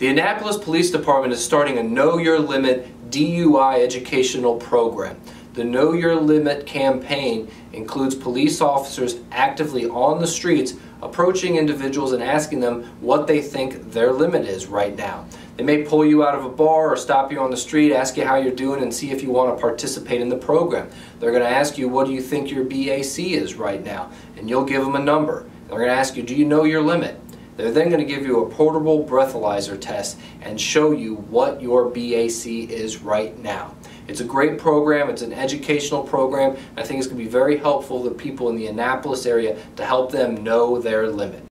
The Annapolis Police Department is starting a Know Your Limit DUI educational program. The Know Your Limit campaign includes police officers actively on the streets approaching individuals and asking them what they think their limit is right now. They may pull you out of a bar or stop you on the street, ask you how you're doing, and see if you want to participate in the program. They're going to ask you, what do you think your BAC is right now? And you'll give them a number. They're going to ask you, do you know your limit? They're then going to give you a portable breathalyzer test and show you what your BAC is right now. It's a great program. It's an educational program. I think it's going to be very helpful to people in the Annapolis area to help them know their limit.